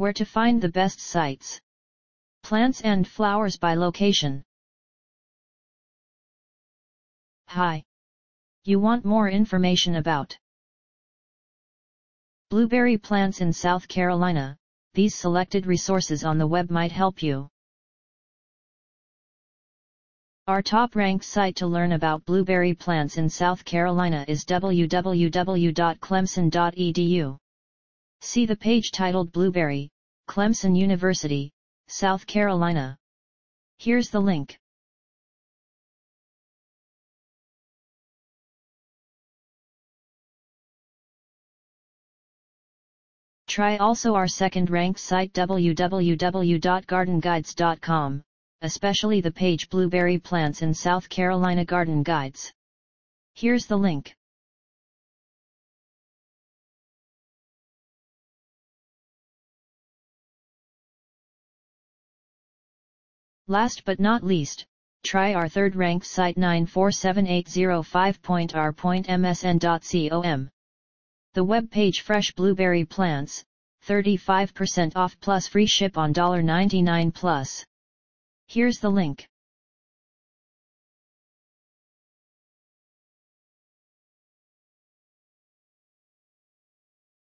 Where to find the best sites. Plants and flowers by location. Hi. You want more information about blueberry plants in South Carolina? These selected resources on the web might help you. Our top-ranked site to learn about blueberry plants in South Carolina is www.clemson.edu. See the page titled Blueberry, Clemson University, South Carolina. Here's the link. Try also our second-ranked site www.gardenguides.com, especially the page Blueberry Plants in South Carolina Garden Guides. Here's the link. Last but not least, try our third-ranked site 947805.r.msn.com. The web page Fresh Blueberry Plants, 35% off plus free ship on $99 plus. Here's the link.